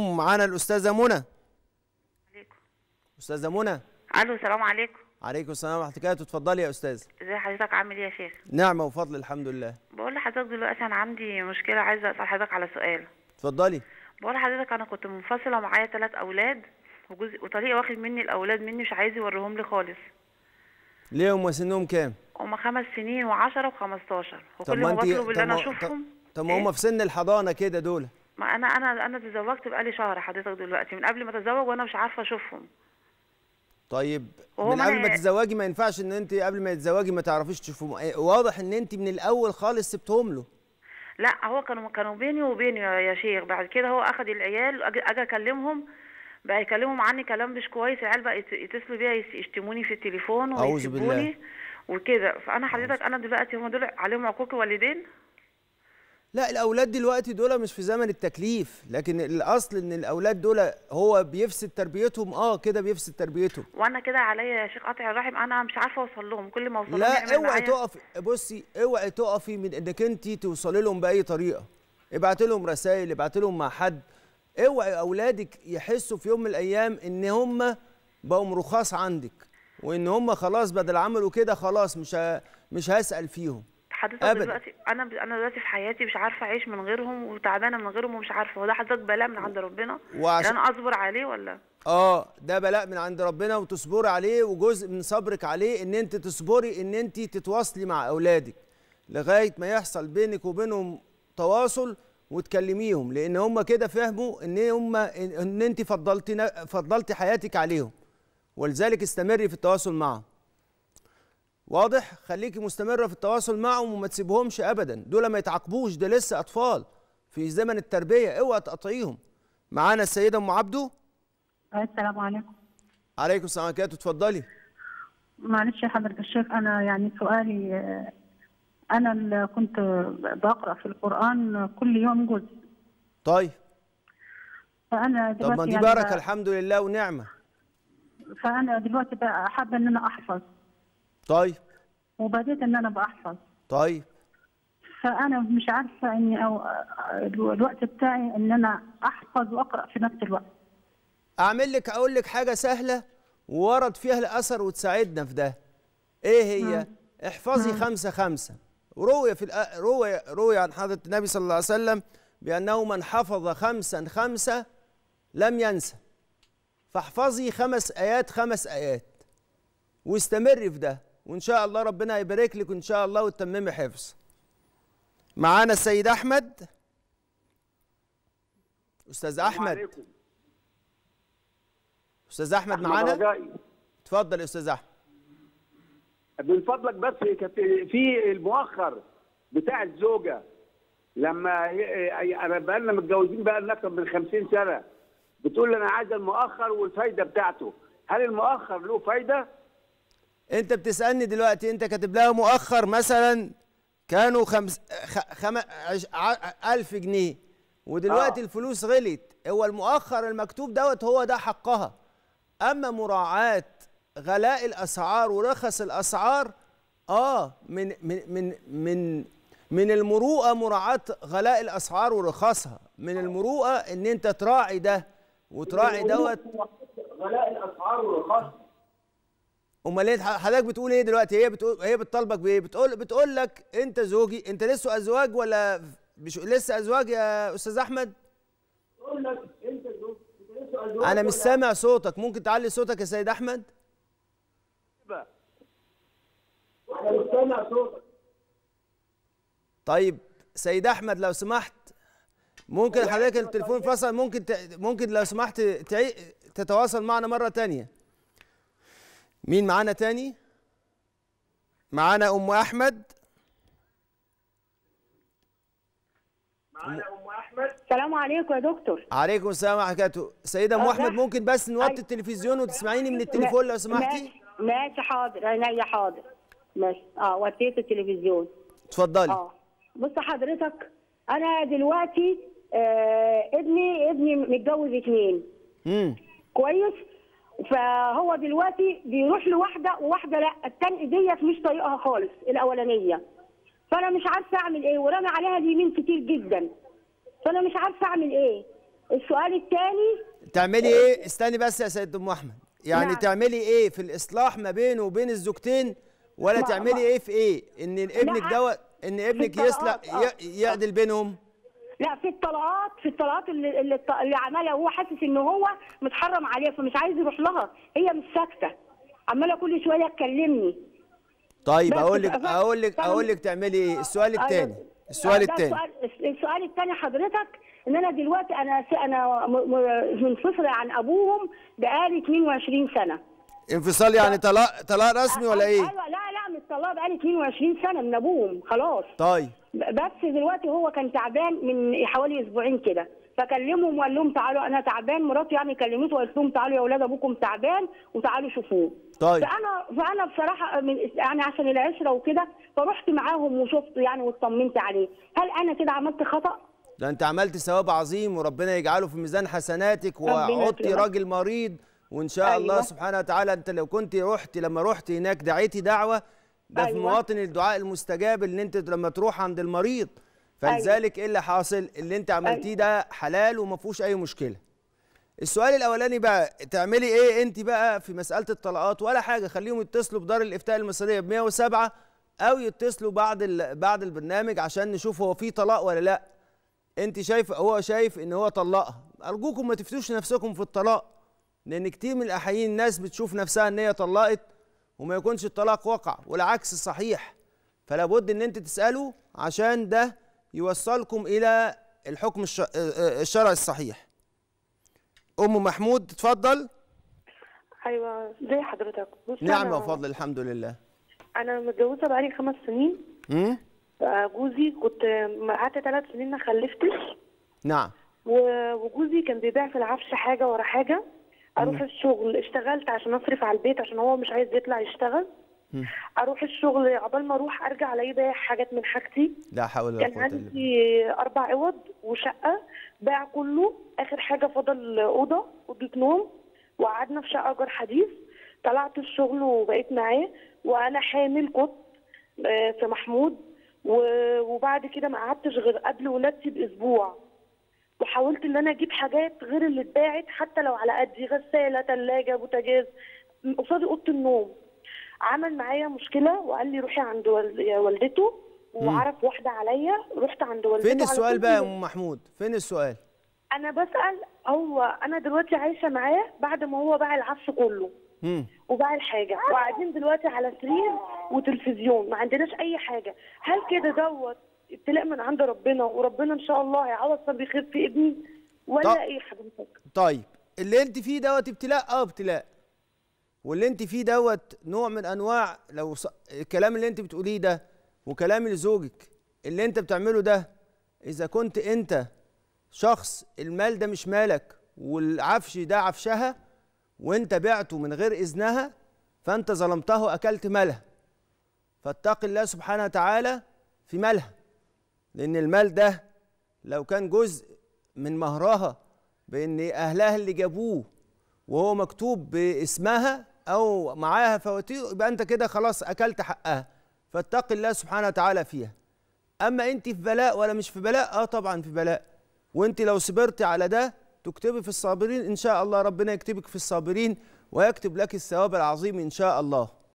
معانا الأستاذة منى. عليكم. أستاذة منى. ألو السلام عليكم. عليكم السلام ورحمة الله وبركاته. اتفضلي يا أستاذ. ازي حضرتك؟ عامل إيه يا شيخ؟ نعمة وفضل الحمد لله. بقول لحضرتك دلوقتي أنا عندي مشكلة عايزة أسأل حضرتك على سؤال. اتفضلي. بقول لحضرتك أنا كنت منفصلة معايا ثلاث أولاد وجوزي وطريقه واخد مني الأولاد مني مش عايز يوريهم لي خالص. ليه؟ هم سنهم كام؟ هما خمس سنين و10 و15 طب وكل ما بطلب ان أنا أشوفهم طب ما إيه؟ هم في سن الحضانة كده دول. ما أنا أنا أنا تزوجت بقالي شهر حضرتك دلوقتي. من قبل ما أتزوج وأنا مش عارفة أشوفهم. طيب من قبل ما تتزوجي ما ينفعش إن أنت قبل ما تتزوجي ما تعرفيش تشوفهم. إيه، واضح إن أنت من الأول خالص سبتهم له. لا هو كانوا كانوا بيني وبينه يا شيخ. بعد كده هو أخد العيال أجي أكلمهم. بقى يكلمهم عني كلام مش كويس. العيال بقى يت- يتصلوا بيا يشتموني في التليفون ويسيبوني بالله. وكده. فأنا حضرتك أنا دلوقتي هم دول عليهم عقوق والدين. لا الأولاد دلوقتي دول مش في زمن التكليف لكن الأصل إن الأولاد دول هو بيفسد تربيتهم. آه كده بيفسد تربيتهم. وأنا كده عليا يا شيخ قطع الرحم. أنا مش عارفة أوصل لهم. كل ما أوصل لهم لا اوعي تقفي. بصي اوعي تقفي من إنك انت توصلي لهم بأي طريقة. ابعتي لهم رسائل ابعتي لهم مع حد. اوعي أولادك يحسوا في يوم من الأيام إن هم بقوا رخاص عندك وإن هم خلاص بدل عملوا كده خلاص مش. مش هسأل فيهم. حضرتك أبداً. دلوقتي أنا أنا دلوقتي في حياتي مش عارفة أعيش من غيرهم وتعبانة من غيرهم ومش عارفة هو ده حضرتك بلاء من عند ربنا؟ وعشان- ان أنا أصبر عليه ولا؟ آه ده بلاء من عند ربنا وتصبري عليه وجزء من صبرك عليه إن أنت تصبري إن أنت تتواصلي مع أولادك لغاية ما يحصل بينك وبينهم تواصل وتكلميهم لأن هم كده فهموا إن هم إن أنت فضلتي فضلتي حياتك عليهم ولذلك استمري في التواصل معهم. واضح؟ خليكي مستمرة في التواصل معهم وما تسيبهمش ابدا. دول ما يتعاقبوش ده لسه أطفال. في زمن التربية اوعى تقطعيهم معانا السيدة أم عبده؟ السلام عليكم. عليكم السلام ورحمة الله. اتفضلي. معلش يا حضرة الشيخ أنا يعني سؤالي أنا اللي كنت بقرأ في القرآن كل يوم جزء. طيب. فأنا طب دلوقتي ما دي يعني بركه بقى- الحمد لله ونعمة. فأنا دلوقتي بقى حابة إن أنا أحفظ. طيب. وبديت إن أنا بحفظ طيب. فأنا مش عارفة إني أو آه، الوقت بتاعي إن أنا أحفظ وأقرأ في نفس الوقت. أعمل لك أقول لك حاجة سهلة وورد فيها الأثر وتساعدنا في ده. إيه هي؟ احفظي خمسة خمسة. روي في الأ... روي روي عن حضرة النبي صلى الله عليه وسلم بأنه من حفظ خمسا خمسة لم ينسى. فاحفظي خمس آيات خمس آيات. واستمري في ده. وإن شاء الله ربنا يبارك لك إن شاء الله وتتممي حفظ معانا السيد أحمد عليكم. أستاذ أحمد أحمد معانا. اتفضل يا أستاذ أحمد من فضلك بس في المؤخر بتاع الزوجة لما أنا بقالنا متجوزين بقى لنا أكتر من 50 سنة بتقول لي أنا عايزه المؤخر والفايدة بتاعته هل المؤخر له فايدة؟ انت بتسألني دلوقتي انت كاتب لها مؤخر مثلا كانوا خمس. خم... عش... ألف جنيه ودلوقتي آه. الفلوس غلت هو المؤخر المكتوب دوت هو ده حقها أما مراعاة غلاء الأسعار ورخص الأسعار آه من من من من من المروءة مراعاة غلاء الأسعار ورخصها من المروءة إن أنت تراعي ده وتراعي دوت غلاء الأسعار والرخص أمال إيه؟ حضرتك بتقول إيه دلوقتي؟ هي بتقول هي بتطالبك بإيه؟ بتقول بتقول لك أنت زوجي أنت لسه أزواج ولا مش لسه أزواج يا أستاذ أحمد؟ تقول لك أنت زوج أنت لسه أزواج أنا مش سامع صوتك. ممكن تعلي صوتك يا سيد أحمد؟ أنا مش سامع صوتك. طيب سيد أحمد لو سمحت ممكن حضرتك التليفون فصل ممكن ت... ممكن لو سمحت تعي... تتواصل معنا مرة تانية. مين معانا تاني؟ معانا أم أحمد. معانا أم أحمد. السلام عليكم يا دكتور. عليكم السلام ورحمة الله وبركاته. سيدة أم أه، أحمد ممكن بس نوطي أيوة. التلفزيون وتسمعيني من التليفون لو سمحتي؟ ماشي ماشي حاضر. عينيا حاضر. ماشي آه وطيت التلفزيون. اتفضلي. آه. بص حضرتك أنا دلوقتي آه ابني ابني متجوز اتنين. امم كويس؟ فهو دلوقتي بيروح لواحدة وواحدة لا التانية ديت مش طايقها خالص الأولانية. فأنا مش عارفة أعمل إيه ورامي عليها اليمين كتير جدا. فأنا مش عارفة أعمل إيه. السؤال الثاني تعملي إيه؟ استني بس يا سيد أم أحمد. يعني نعم. تعملي إيه في الإصلاح ما بينه وبين الزوجتين ولا ما- تعملي ما- إيه في إيه؟ إن ابنك. دوت إن ابنك يصلح ي- يعدل بينهم؟ لا في الطلقات في الطلقات اللي اللي, اللي عملها وهو حاسس إن هو متحرم عليه فمش عايز يروح لها. هي مش ساكتة. عمالة كل شوية تكلمني. طيب أقول لك أقول لك؟ أقول لك تعملي إيه السؤال أيوة. الثاني السؤال الثاني السؤال الثاني حضرتك إن أنا دلوقتي أنا أنا منفصلة عن أبوهم بقالي 22 سنة. انفصال يعني طلاق طلاق رسمي ولا إيه؟ أيوه لا لا مش طلاق بقالي 22 سنة من أبوهم خلاص. طيب. بس دلوقتي هو كان تعبان من حوالي أسبوعين كده. فكلمهم وقال لهم تعالوا أنا تعبان مراتي يعني كلمته وقالت لهم تعالوا يا أولاد أبوكم تعبان وتعالوا شوفوه. طيب. فأنا فأنا بصراحة من يعني عشان العشرة وكده فرحت معاهم وشفته يعني واطمنت عليه. هل أنا كده عملت خطأ؟ ده أنت عملت ثواب عظيم وربنا يجعله في ميزان حسناتك وعدتي يكرمك. راجل مريض. وإن شاء أيوة. الله سبحانه وتعالى أنت لو كنت رحت لما رحت هناك دعيتي دعوة ده في أيوة. مواطن الدعاء المستجاب اللي أنت لما تروح عند المريض. فلذلك إيه اللي حاصل؟ اللي أنت عملتيه ده حلال وما فيهوش أي مشكلة. السؤال الأولاني بقى تعملي إيه أنت بقى في مسألة الطلاقات؟ ولا حاجة خليهم يتصلوا بدار الإفتاء المصرية ب 107 أو يتصلوا بعد ال- بعد البرنامج عشان نشوف هو في طلاق ولا لأ. أنت شايف هو شايف إن هو طلقها أرجوكم ما تفتوش نفسكم في الطلاق لأن كتير من الاحيان الناس بتشوف نفسها إن هي طلقت وما يكونش الطلاق وقع والعكس صحيح. فلا بد إن أنت تسألوا عشان ده يوصلكم إلى الحكم الش- الشرعي الصحيح. أم محمود تتفضل أيوه زي حضرتك. بص نعم أنا- وفضل الحمد لله. أنا متجوزة بقالي خمس سنين. امم آه، جوزي كنت قعدت ثلاث سنين ما خلفتش. نعم. وجوزي كان بيبيع في العفش حاجة ورا حاجة. أروح الشغل اشتغلت عشان أصرف على البيت عشان هو مش عايز يطلع يشتغل. أروح الشغل عقبال ما أروح أرجع الاقيه بايع حاجات من حاجتي. لا حول ولا كان قوة بالله عندي أربع عوض وشقة باع كله. آخر حاجة فضل أوضة أوضة نوم. وقعدنا في شقة ايجار حديث. طلعت الشغل وبقيت معاه. وأنا حامل كنت آه، في محمود. وبعد كده ما قعدتش غير قبل ولادتي بأسبوع. وحاولت إن أنا أجيب حاجات غير اللي اتباعت حتى لو على قدي غسالة ثلاجه بوتاجاز. قصادي أوضة النوم. عمل معايا مشكلة وقال لي روحي عند وال- والدته وعرف واحدة عليا. رحت عند والدته فين السؤال. بقى يا أم محمود؟ فين السؤال؟ أنا بسأل هو أنا دلوقتي عايشة معاه بعد ما هو باع العفش كله. وباع الحاجة. وقاعدين دلوقتي على سرير وتلفزيون ما عندناش أي حاجة. هل كده دوت ابتلاء من عند ربنا وربنا إن شاء الله هيعوض صبري خير في ابني ولا طب- إيه حضرتك طيب اللي أنت فيه دوت ابتلاء؟ آه ابتلاء. واللي أنت فيه دوت نوع من أنواع لو ص... الكلام اللي أنت بتقوليه ده وكلام لزوجك اللي أنت بتعمله ده إذا كنت أنت شخص المال ده مش مالك والعفش ده عفشها وأنت بعته من غير إذنها فأنت ظلمته واكلت مالها فاتق الله سبحانه وتعالى في مالها. لأن المال ده لو كان جزء من مهرها بأن أهلها اللي جابوه وهو مكتوب باسمها أو معاها فواتير يبقى أنت كده خلاص أكلت حقها فاتق الله سبحانه وتعالى فيها. أما أنت في بلاء ولا مش في بلاء آه طبعا في بلاء. وأنت لو صبرت على ده تكتبي في الصابرين إن شاء الله ربنا يكتبك في الصابرين ويكتب لك الثواب العظيم إن شاء الله.